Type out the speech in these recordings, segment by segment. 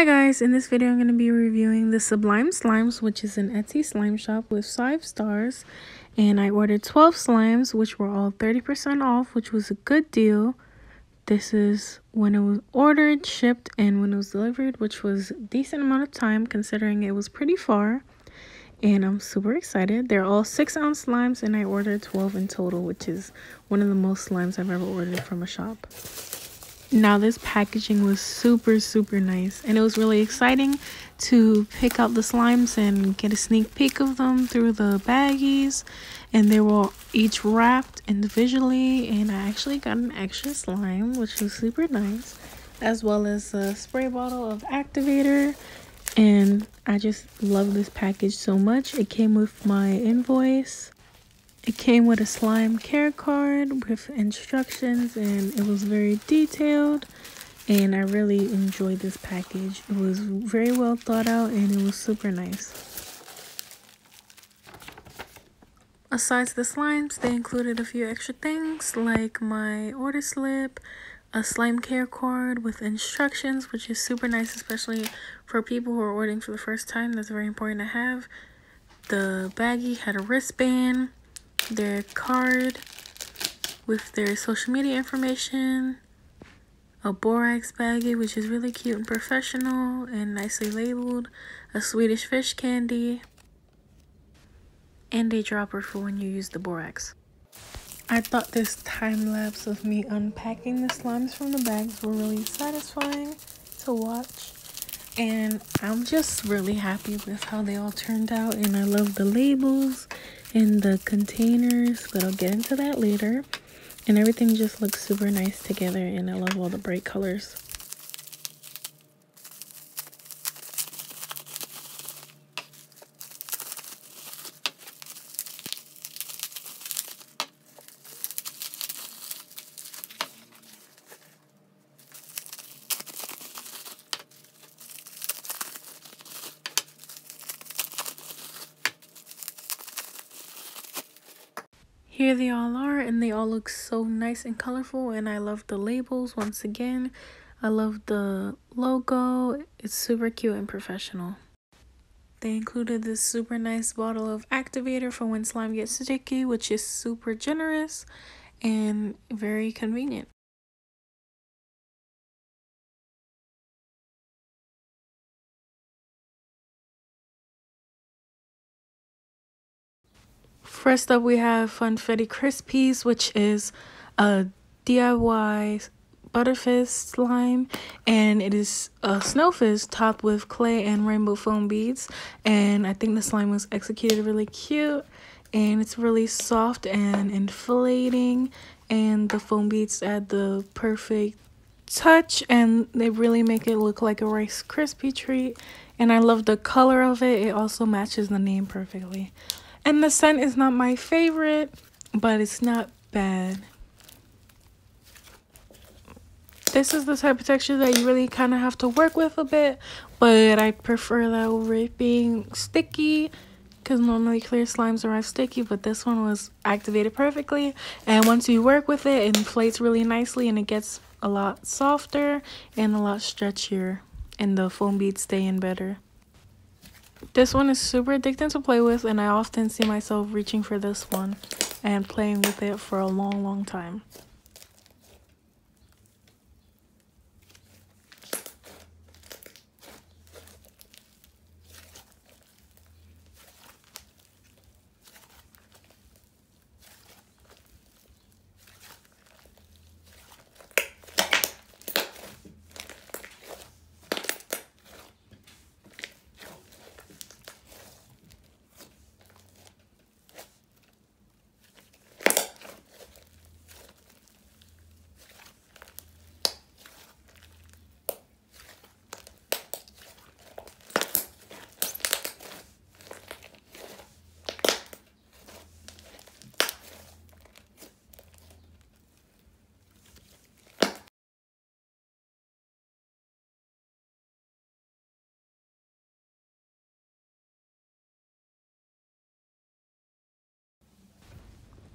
Hi guys, in this video I'm going to be reviewing the Sublime Slimes, which is an Etsy slime shop with 5 stars. And I ordered 12 slimes, which were all 30% off, which was a good deal. This is when it was ordered, shipped, and when it was delivered, which was a decent amount of time considering it was pretty far. And I'm super excited. They're all 6 ounce slimes and I ordered 12 in total, which is one of the most slimes I've ever ordered from a shop. Now this packaging was super super nice and it was really exciting to pick out the slimes and get a sneak peek of them through the baggies and they were each wrapped individually and I actually got an extra slime which was super nice as well as a spray bottle of activator and I just love this package so much. It came with my invoice it came with a slime care card with instructions and it was very detailed and I really enjoyed this package. It was very well thought out and it was super nice. Aside the slimes, they included a few extra things like my order slip, a slime care card with instructions, which is super nice, especially for people who are ordering for the first time. That's very important to have. The baggie had a wristband, their card with their social media information, a borax baggie, which is really cute and professional and nicely labeled, a Swedish fish candy, and a dropper for when you use the borax. I thought this time lapse of me unpacking the slimes from the bags were really satisfying to watch. And I'm just really happy with how they all turned out. And I love the labels and the containers, but I'll get into that later. And everything just looks super nice together and I love all the bright colors. Here they all are and they all look so nice and colorful and I love the labels once again. I love the logo. It's super cute and professional. They included this super nice bottle of activator for when slime gets sticky, which is super generous and very convenient. First up, we have Funfetti Crispies, which is a DIY butterfish slime and it is a snow fizz topped with clay and rainbow foam beads. And I think the slime was executed really cute and it's really soft and inflating and the foam beads add the perfect touch and they really make it look like a Rice Krispie treat. And I love the color of it. It also matches the name perfectly and the scent is not my favorite, but it's not bad. This is the type of texture that you really kind of have to work with a bit, but I prefer that over it being sticky because normally clear slimes arrive sticky, but this one was activated perfectly. And once you work with it, it inflates really nicely and it gets a lot softer and a lot stretchier and the foam beads stay in better. This one is super addicting to play with and I often see myself reaching for this one and playing with it for a long, long time.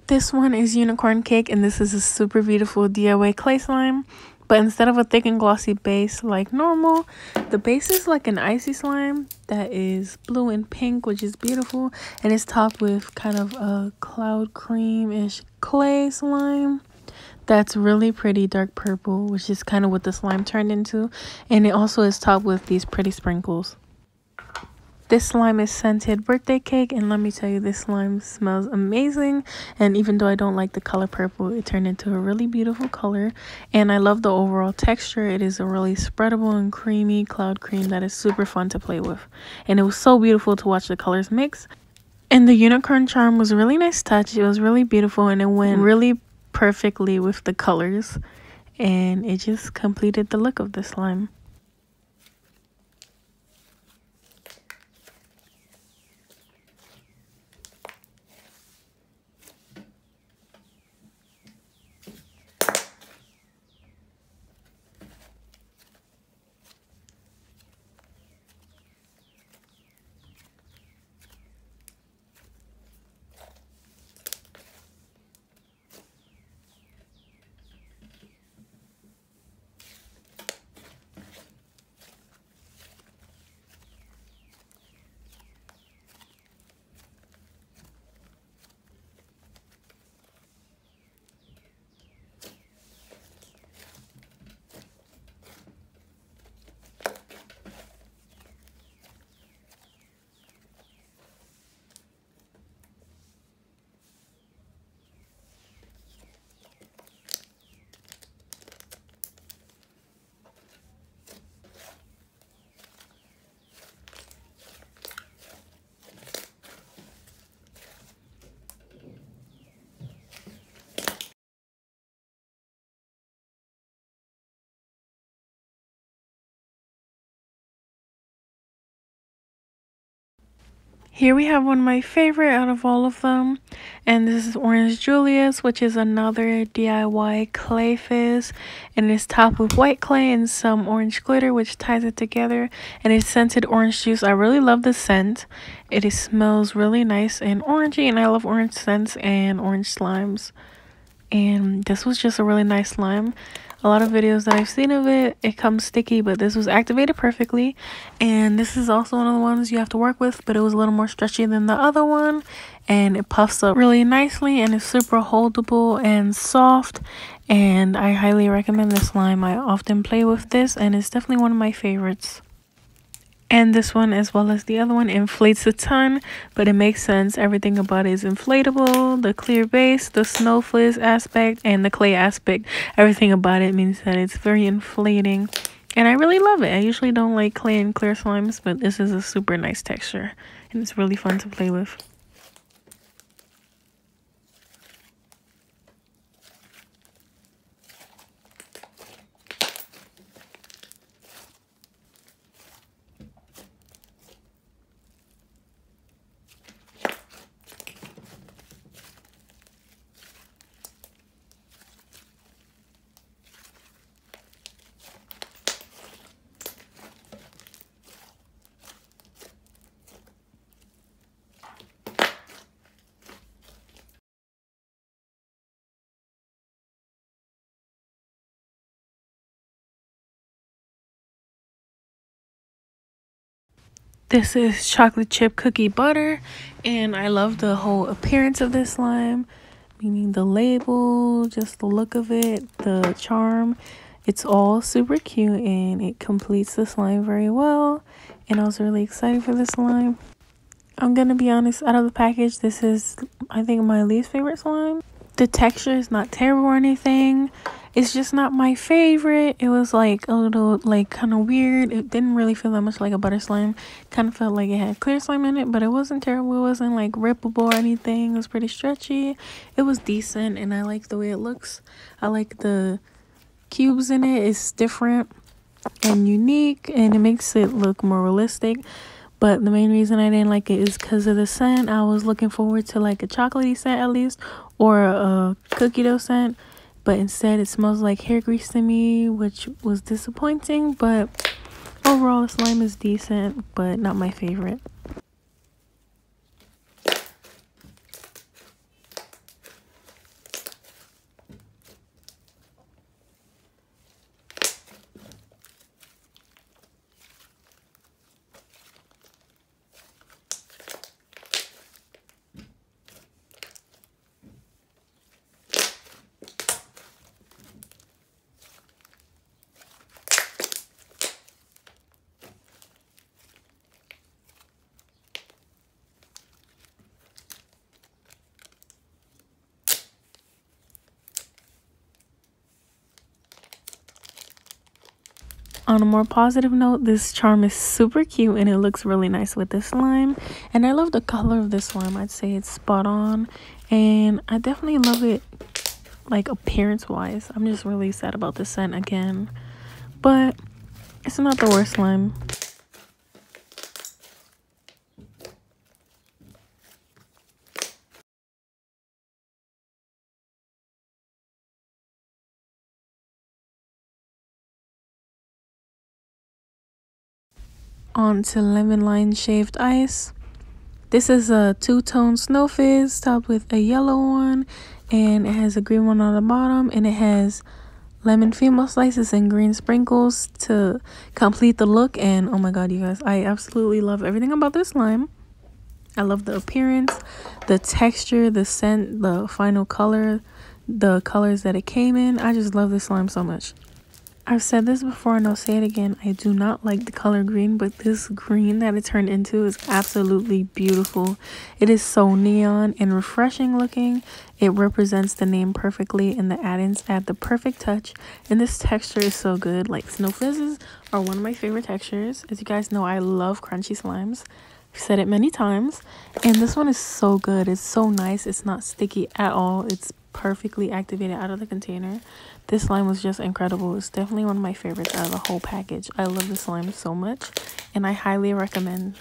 This one is Unicorn Cake, and this is a super beautiful DIY clay slime. but instead of a thick and glossy base like normal the base is like an icy slime that is blue and pink which is beautiful. And it's topped with kind of a cloud cream-ish clay slime that's really pretty dark purple which is kind of what the slime turned into. And it also is topped with these pretty sprinkles this slime is scented birthday cake and let me tell you this slime smells amazing and even though I don't like the color purple it turned into a really beautiful color and I love the overall texture. It is a really spreadable and creamy cloud cream that is super fun to play with and it was so beautiful to watch the colors mix. And the unicorn charm was a really nice touch. It was really beautiful and it went really perfectly with the colors and it just completed the look of the slime. Here we have one of my favorite out of all of them. And this is Orange Julius, which is another DIY clay fizz. And it's topped with white clay and some orange glitter, which ties it together. And it's scented orange juice. I really love the scent. It smells really nice and orangey. And I love orange scents and orange slimes. And this was just a really nice slime a lot of videos that I've seen of it, it comes sticky, but this was activated perfectly. And this is also one of the ones you have to work with, but it was a little more stretchy than the other one. And it puffs up really nicely and it's super holdable and soft. And I highly recommend this slime. I often play with this and it's definitely one of my favorites and this one as well as the other one inflates a ton but it makes sense. Everything about it is inflatable the clear base the snow aspect and the clay aspect. Everything about it means that it's very inflating and i really love it. I usually don't like clay and clear slimes but this is a super nice texture and it's really fun to play with This is chocolate chip cookie butter, and I love the whole appearance of this slime, meaning the label, just the look of it, the charm. It's all super cute and it completes the slime very well. And I was really excited for this slime. I'm gonna be honest, out of the package, this is, I think, my least favorite slime. The texture is not terrible or anything it's just not my favorite. It was like a little like kind of weird. It didn't really feel that much like a butter slime. Kind of felt like it had clear slime in it, but it wasn't terrible. It wasn't like rippable or anything. It was pretty stretchy. It was decent and I like the way it looks. I like the cubes in it. It's different and unique and it makes it look more realistic. But the main reason I didn't like it is because of the scent. I was looking forward to like a chocolatey scent at least or a cookie dough scent but instead it smells like hair grease to me which was disappointing but overall slime is decent but not my favorite on a more positive note, this charm is super cute and it looks really nice with this slime. And I love the color of this slime. I'd say it's spot on. And I definitely love it like appearance wise. I'm just really sad about the scent again. But it's not the worst slime. On to lemon lime shaved ice. This is a two-tone snow fizz topped with a yellow one and it has a green one on the bottom and it has lemon fimo slices and green sprinkles to complete the look and oh my god you guys I absolutely love everything about this lime. I love the appearance, the texture, the scent, the final color, the colors that it came in. I just love this slime so much. I've said this before and I'll say it again. I do not like the color green, but this green that it turned into is absolutely beautiful. It is so neon and refreshing looking. It represents the name perfectly and the add-ins add the perfect touch. And this texture is so good. Like snow fizzes are one of my favorite textures. As you guys know, I love crunchy slimes. I've said it many times. And this one is so good. It's so nice. It's not sticky at all. It's perfectly activated out of the container. This slime was just incredible. It's definitely one of my favorites out of the whole package. I love the slime so much and I highly recommend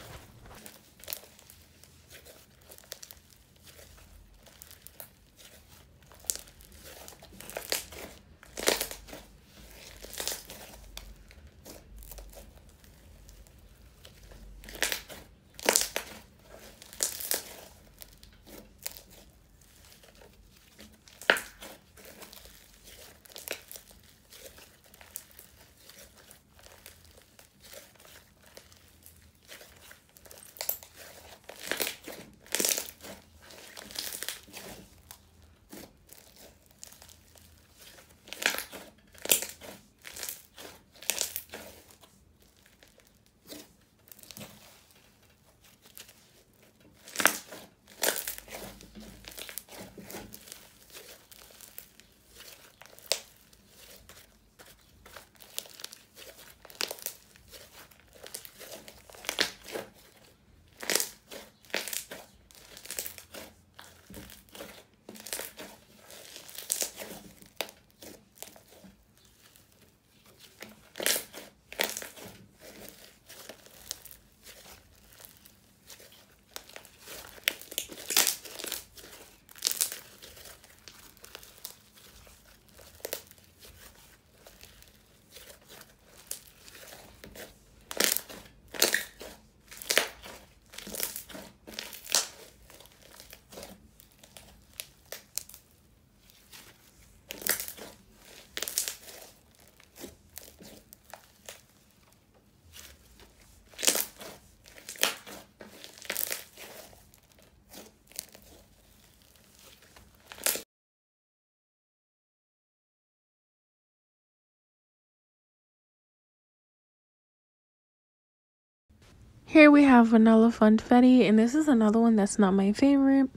Here we have Vanilla Funfetti, and this is another one that's not my favorite.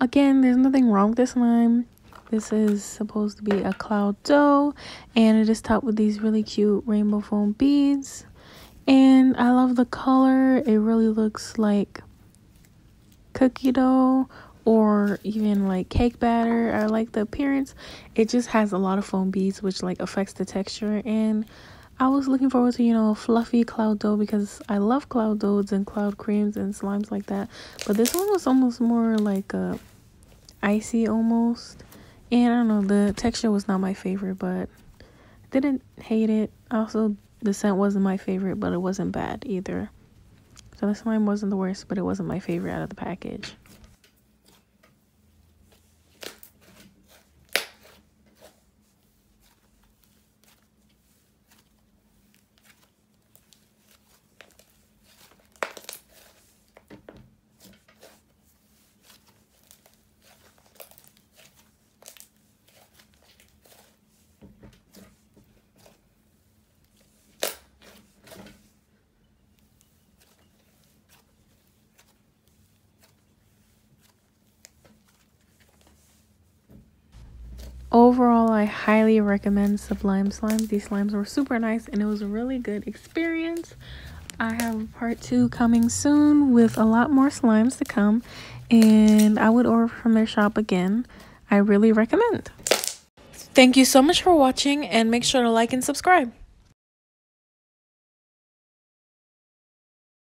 Again, there's nothing wrong with this slime. This is supposed to be a cloud dough, and it is topped with these really cute rainbow foam beads. And I love the color. It really looks like cookie dough or even like cake batter. I like the appearance. It just has a lot of foam beads, which like affects the texture and I was looking forward to, you know, fluffy cloud dough because I love cloud doughs and cloud creams and slimes like that. But this one was almost more like a icy almost. And I don't know, the texture was not my favorite, but didn't hate it. Also, the scent wasn't my favorite, but it wasn't bad either. So the slime wasn't the worst, but it wasn't my favorite out of the package. I highly recommend sublime slimes these slimes were super nice and it was a really good experience. I have part two coming soon with a lot more slimes to come and i would order from their shop again. I really recommend. Thank you so much for watching and make sure to like and subscribe